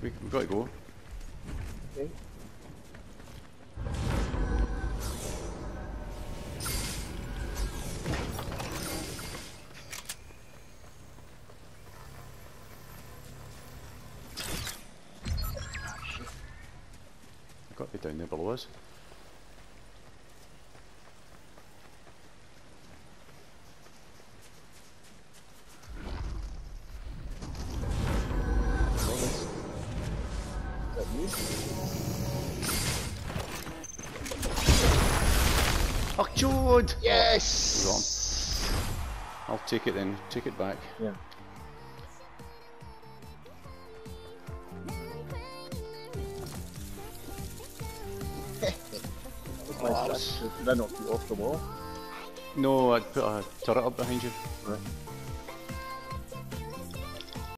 We've got to go. Okay. We've got to be down there below us. That you? Oh, Joad! Yes! I'll take it then. Take it back. Yeah. That's my Oh, strategy. Did I knock you off the wall? No, I'd put a turret up behind you. Right.